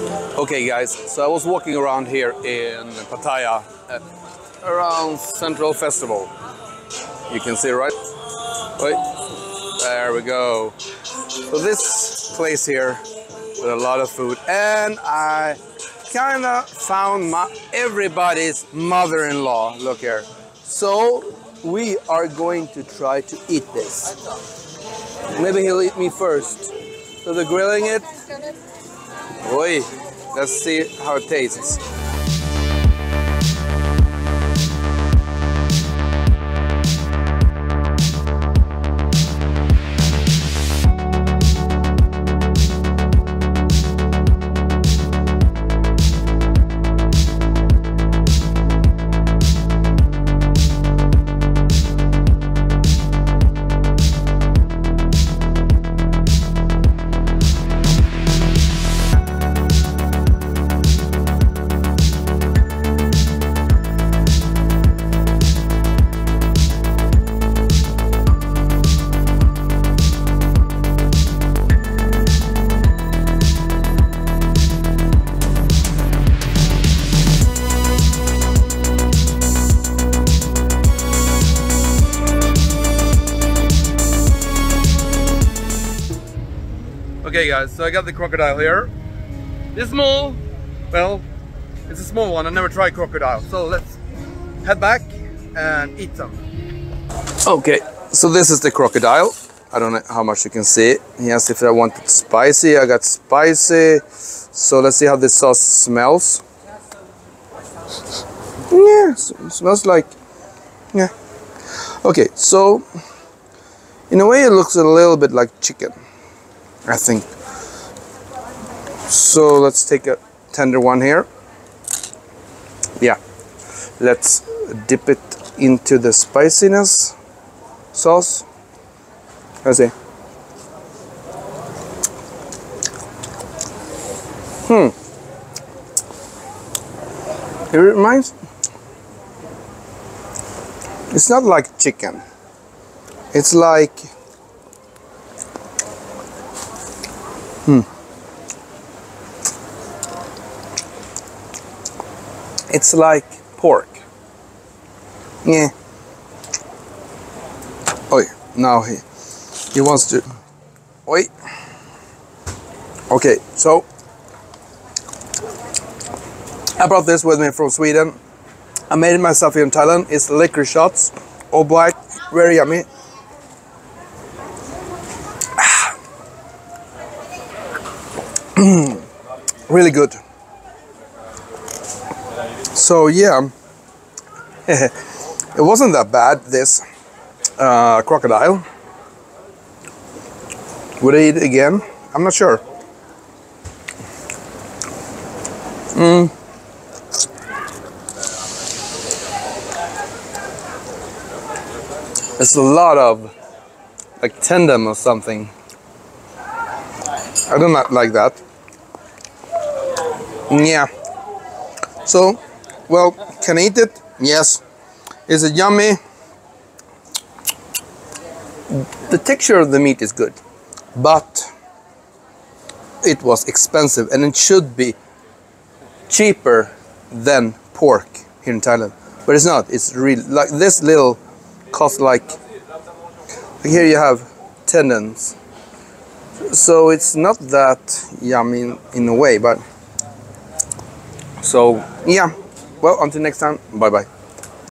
Okay guys, so I was walking around here in Pattaya at around Central Festival. You can see right? Wait, there we go. So this place here with a lot of food and I kind of found my, everybody's mother-in-law. Look here. So we are going to try to eat this. Maybe he'll eat me first. So they're grilling it. Oi, let's see how it tastes. Okay guys, so I got the crocodile here. It's small, well, it's a small one, I never tried crocodile. So let's head back and eat some. Okay, so this is the crocodile. I don't know how much you can see. He asked if I wanted spicy, I got spicy. So let's see how this sauce smells. Yeah, it smells like, yeah. Okay, so in a way it looks a little bit like chicken. I think. So let's take a tender one here. Yeah, let's dip it into the spiciness sauce. Let's see. Hmm. It reminds. It's not like chicken. It's like Hmm. It's like pork. Yeah. Oi, now he he wants to. Oi. Okay, so I brought this with me from Sweden. I made it myself here in Thailand. It's liquor shots, all black, very yummy. really good. So yeah, it wasn't that bad. This uh, crocodile. Would I eat it again? I'm not sure. Mm. It's a lot of like tendon or something. I do not like that. Yeah. So, well, can I eat it? Yes. Is it yummy? The texture of the meat is good, but it was expensive and it should be cheaper than pork here in Thailand. But it's not. It's really like this little cost like, like here you have tendons. So it's not that yummy in, in a way, but so yeah. Well until next time bye bye